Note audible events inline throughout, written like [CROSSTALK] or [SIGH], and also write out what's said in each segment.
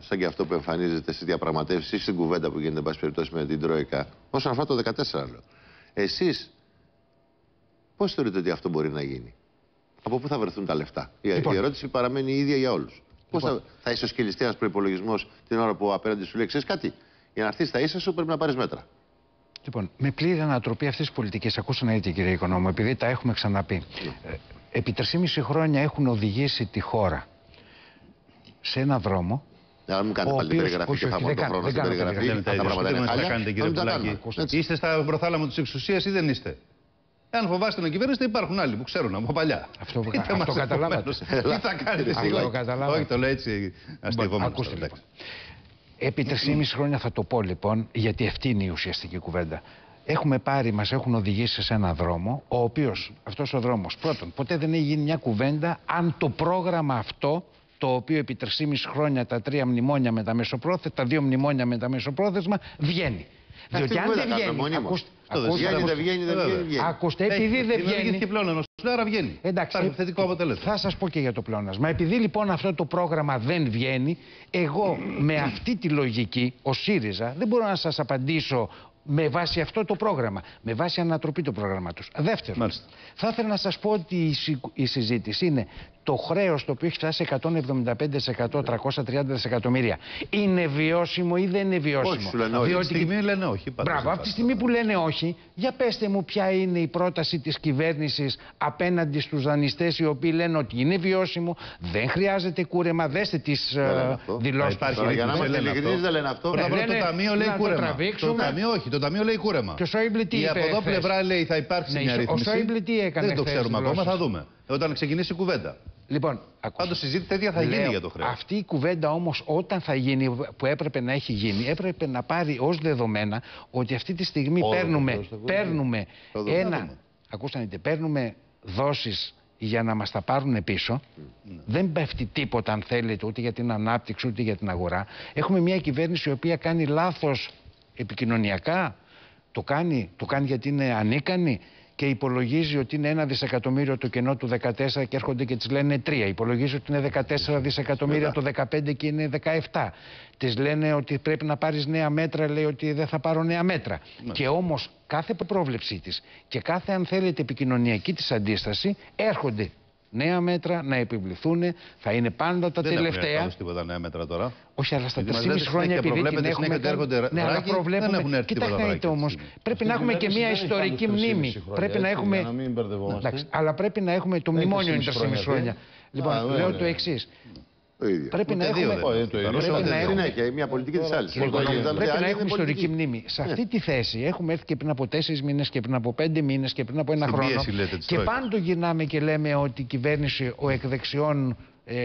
σαν και αυτό που εμφανίζεται στις διαπραγματεύσεις ή στην κουβέντα που γίνεται, εν πάση περιπτώσει, με την Τρόικα, όσον αφορά το 14 λέω. Εσείς πώς θεωρείτε ότι αυτό μπορεί να γίνει, Από πού θα βρεθούν τα λεφτά; Η- Λοιπόν. Η ερώτηση παραμένει η ίδια για όλους. Πώς Λοιπόν. θα, θα ισοσκελιστεί ένας προπολογισμό την ώρα που απέναντι σου λέει: Ξέρεις κάτι, για να έρθεις στα ίσα σου πρέπει να πάρεις μέτρα. Λοιπόν, με πλήρη ανατροπή αυτής της πολιτικής, ακούστε να δείτε κύριε Οικονόμου, επειδή τα έχουμε ξαναπεί. Ε, επί 3,5 χρόνια έχουν οδηγήσει τη χώρα σε ένα δρόμο. Να μην κάνετε Ο πάλι την οποίος- περιγραφή όχι, και θα όχι, μόνο δεν το κάνω, χρόνο δεν στην κάνω περιγραφή. περιγραφή. Αυτά τα Δεν πράγματα είναι μας τα χάλια. κάνετε, Να κύριε μην τα Πουλάκη. κάνουμε. Έτσι. Είστε στα προθάλαμα της εξουσίας ή δεν είστε; Εάν φοβάστε να κυβέρνετε, υπάρχουν άλλοι που ξέρουν από παλιά. Αυτό που- [LAUGHS] Είτε αυτό μας καταλάβατε. επομένως, Τι θα κάνετε Αυτό σίγουρα. καταλάβατε. Όχι, το λέω έτσι αστειευόμενο. Ακούστε λοιπόν. Επί 3,5 χρόνια θα το πω λοιπόν, γιατί αυτή είναι η ουσιαστική κουβέντα. Έχουμε πάρει, μας έχουν οδηγήσει σε ένα δρόμο, ο οποίος, αυτός ο δρόμος, πρώτον, ποτέ δεν έχει γίνει μια κουβέντα αν το πρόγραμμα αυτό, το οποίο επί 3,5 χρόνια τα τρία μνημόνια με τα μεσοπρόθεσμα, τα δύο μνημόνια με τα μεσοπρόθεσμα, βγαίνει. Αυτή Διότι αν κουβέντα δεν κάνουμε βγαίνει, μονίμως. ακούστε, Αυτό δεν ακούστε, Βγαίνει, δεν ακούστε, βγαίνει, δεν Βέβαια. βγαίνει, βγαίνει. ακούστε, επειδή δεν Δημιουργήθηκε βγαίνει, πλέον ενό άρα βγαίνει. Εντάξει. Υπάρχει θετικό αποτέλεσμα. Θα σας πω και για το πλεόνασμα. Επειδή λοιπόν αυτό το πρόγραμμα δεν βγαίνει, εγώ με αυτή τη λογική, ο ΣΥΡΙΖΑ, δεν μπορώ να σας απαντήσω με βάση αυτό το πρόγραμμα. Με βάση ανατροπή του προγράμματος. Δεύτερον, Μάλιστα. θα ήθελα να σας πω ότι η, συ- η συζήτηση είναι το χρέος το οποίο έχει φτάσει 175%, 330 δισεκατομμύρια. Είναι βιώσιμο ή δεν είναι βιώσιμο; Όχι, σου λένε όχι. Αυτή τη στιγμή λένε όχι. πάντως. Μπράβο, από τη στιγμή που λένε όχι, για πέστε μου ποια είναι η πρόταση της κυβέρνησης απέναντι στους δανειστές οι οποίοι λένε ότι είναι βιώσιμο, δεν χρειάζεται κούρεμα, δέστε τις λένε ε, αυτό. δηλώσεις. Υπάρχει Τώρα, για να ρύθμιση, είμαστε λένε ειλικρινείς, αυτό. δεν λένε αυτό. Πρώτα απ' όλα το λένε ταμείο λέει να το κούρεμα. Το τραβήξουμε. ταμείο όχι, το ταμείο λέει κούρεμα. Και ο Σόιμπλε τι Η είπε από εδώ χθες. πλευρά λέει θα υπάρξει Ναι, μια ο ρύθμιση. Σόιμπλε τι έκανε Δεν το χθες ξέρουμε στις ακόμα, θα δηλώσεις. δούμε. Όταν ξεκινήσει η κουβέντα. Λοιπόν, ακούστε. Πάντως συζήτηση τέτοια θα γίνει Λέω, για το χρέος. Αυτή η κουβέντα όμως, όταν θα γίνει, που έπρεπε να έχει γίνει, έπρεπε να πάρει ως δεδομένα ότι αυτή τη στιγμή Όλο το παίρνουμε, χρέος θα βγει. παίρνουμε Θα δούμε. ένα. Θα δούμε. Ακούστε να δείτε, παίρνουμε δόσεις για να μας τα πάρουν πίσω. Δεν πέφτει τίποτα, αν θέλετε, ούτε για την ανάπτυξη, ούτε για την αγορά. Έχουμε μια κυβέρνηση η οποία κάνει λάθος επικοινωνιακά. Το κάνει, το κάνει γιατί είναι ανίκανη και υπολογίζει ότι είναι ένα δισεκατομμύριο το κενό του 14 και έρχονται και τις λένε τρία. Υπολογίζει ότι είναι 14 δισεκατομμύρια το 15 και είναι 17. Τις λένε ότι πρέπει να πάρεις νέα μέτρα, λέει ότι δεν θα πάρω νέα μέτρα. Και όμως κάθε πρόβλεψή της και κάθε αν θέλετε επικοινωνιακή της αντίσταση έρχονται νέα μέτρα να επιβληθούν, θα είναι πάντα τα Δεν έχουμε τελευταία. πάντως τίποτα νέα μέτρα τώρα. Όχι, αλλά στα Γιατί μας 3,5 λέτε χρόνια συνέχεια επειδή την προβλέπετε, έχουμε συνέχεια κάνει... έρχονται Ναι, αλλά βράχοι, προβλέπουμε... δεν έχουν έρθει Κοιτάξτε τίποτα να δείτε βράχοι όμως, αυτή τη πρέπει να έχουμε και μια ιστορική μνήμη. Πρέπει να έχουμε... Για να μην μπερδευόμαστε. Εντάξει, αλλά πρέπει να έχουμε... Το Δεν είναι μνημόνιο είναι 3,5 3,5 χρόνια. χρόνια. Λοιπόν, Α, λέω ωραία. το εξής. Το ίδιο. Πρέπει να Ούτε δύο έχουμε... δεν Ε, το ίδιο. Πρέπει Πρέπει να να έχουμε. έχουμε- Συνέχεια, η μία πολιτική της άλλης. Κύριε Οικονόμου, πρέπει να έχουμε ιστορική μνήμη. Σε Ναι. αυτή τη θέση έχουμε έρθει και πριν από τέσσερις μήνες και πριν από πέντε μήνες και πριν από ένα Στην χρόνο. πίεση, λέτε, της και Τρόικας. πάντο γυρνάμε και λέμε ότι η κυβέρνηση, ο εκδεξιών ε,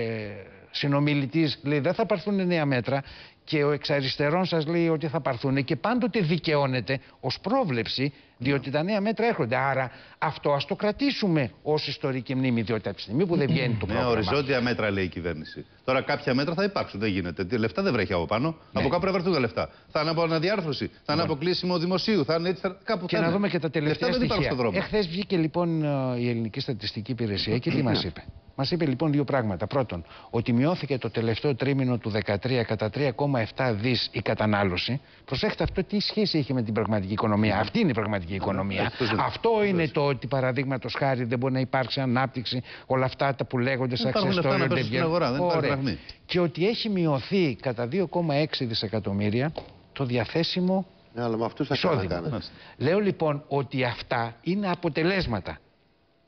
συνομιλητής λέει δεν θα πάρθουν νέα μέτρα και ο εξαριστερών σας λέει ότι θα πάρθουν και πάντοτε δικαιώνεται ως πρόβλεψη διότι τα νέα μέτρα έρχονται. Άρα αυτό ας το κρατήσουμε ως ιστορική μνήμη, διότι από τη στιγμή που δεν βγαίνει το Νέα πρόγραμμα. οριζόντια μέτρα λέει η κυβέρνηση. Τώρα κάποια μέτρα θα υπάρξουν. Δεν γίνεται. Τι λεφτά δεν βρέχει από πάνω. Ναι. Από κάπου πρέπει να βρεθούν τα λεφτά. Θα είναι από αναδιάρθρωση. Θα είναι από κλείσιμο δημοσίου. Θα είναι έτσι. θα- Κάπου Και θα να είναι. δούμε και τα τελευταία Λεφτά δεν υπάρχουν στοιχεία. στον δρόμο. Εχθές βγήκε λοιπόν ε, η Ελληνική Στατιστική Υπηρεσία και τι [CLEARS THROAT] μας είπε; Μας είπε λοιπόν δύο πράγματα. Πρώτον, ότι μειώθηκε το τελευταίο τρίμηνο του 2013 κατά 3,7 δις η κατανάλωση. Προσέξτε αυτό τι σχέση έχει με την πραγματική οικονομία. Αυτή είναι η πραγματική οικονομία. αυτός δεν- Αυτό είναι το ότι παραδείγματος χάρη δεν μπορεί να υπάρξει ανάπτυξη. Όλα αυτά τα που λέγονται σαν υπάρχουν λεφτά να ξεστόριο πέσουν στην αγορά, δεν υπάρχει δραχμή. Και ότι έχει μειωθεί κατά 2,6 δισεκατομμύρια το διαθέσιμο Ναι, αλλά με αυτούς θα Εισόδημα. κάνανε. Λέω λοιπόν ότι αυτά είναι αποτελέσματα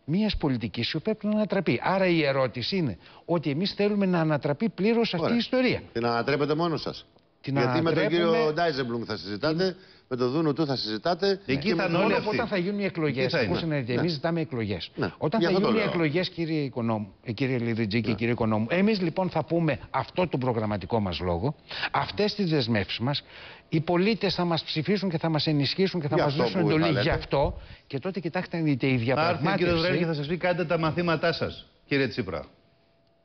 μιας πολιτικής η οποία πρέπει να ανατραπεί. Άρα η ερώτηση είναι ότι εμείς θέλουμε να ανατραπεί πλήρως αυτή Ωραία. η ιστορία. Την ανατρέπετε μόνος σας. Την Γιατί με τον ανατρέπουμε- κύριο Ντάιζεμπλουμ θα συζητάτε, με τον Δούνου του θα συζητάτε. Εκεί και θα με- είναι όλοι Μόνο αυτοί. όταν θα γίνουν οι εκλογές. Τι θα είναι. Ακούστε να δείτε, εμεί ζητάμε εκλογές. Ναι. Όταν Γι' θα αυτό το γίνουν οι λέω. εκλογές, κύριε, Οικονόμου, ε, κύριε Λιδριτζή και κύριε Οικονόμου, εμείς λοιπόν θα πούμε αυτό το προγραμματικό μας λόγο, αυτές τις δεσμεύσεις μας. Οι πολίτες θα μας ψηφίσουν και θα μας ενισχύσουν και θα Γι' μας αυτό δώσουν που θα εντολή λέτε. γι' αυτό. Και τότε κοιτάξτε να δείτε, η Θα έρθει ο διαπραγμάτευση. κύριο Βρέλ και θα σας πει: Κάντε τα μαθήματά σας, κύριε Τσίπρα.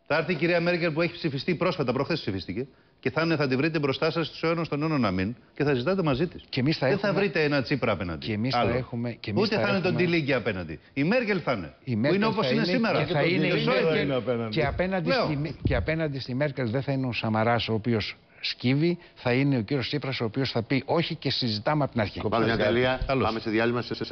Θα έρθει η κυρία Μέρκελ που έχει ψηφιστεί πρόσφατα, προχθές ψηφίστηκε, και θα, είναι, θα τη βρείτε μπροστά σας στους αιώνες των αιώνων να μην και θα συζητάτε μαζί της. Και εμείς θα Δεν θα έχουμε- βρείτε ένα Τσίπρα απέναντι. Και εμείς θα Άλλο. έχουμε- και εμείς Ούτε θα θα, είναι τον έχουμε- Τιλίγκη απέναντι. Η Μέρκελ θα είναι. Η που Μέρκελ είναι όπως θα είναι, σήμερα. Και, θα είναι η Και ο Σόιμπλε Μέρκελ, είναι απέναντι. και, απέναντι Λέω. στη, και απέναντι στη Μέρκελ δεν θα είναι ο Σαμαράς, ο οποίος σκύβει θα είναι ο κύριος Τσίπρας ο οποίος θα πει όχι και συζητάμε από την αρχή. Βάλω μια τελεία. Καλώς. Πάμε σε διάλειμμα. σε- σε-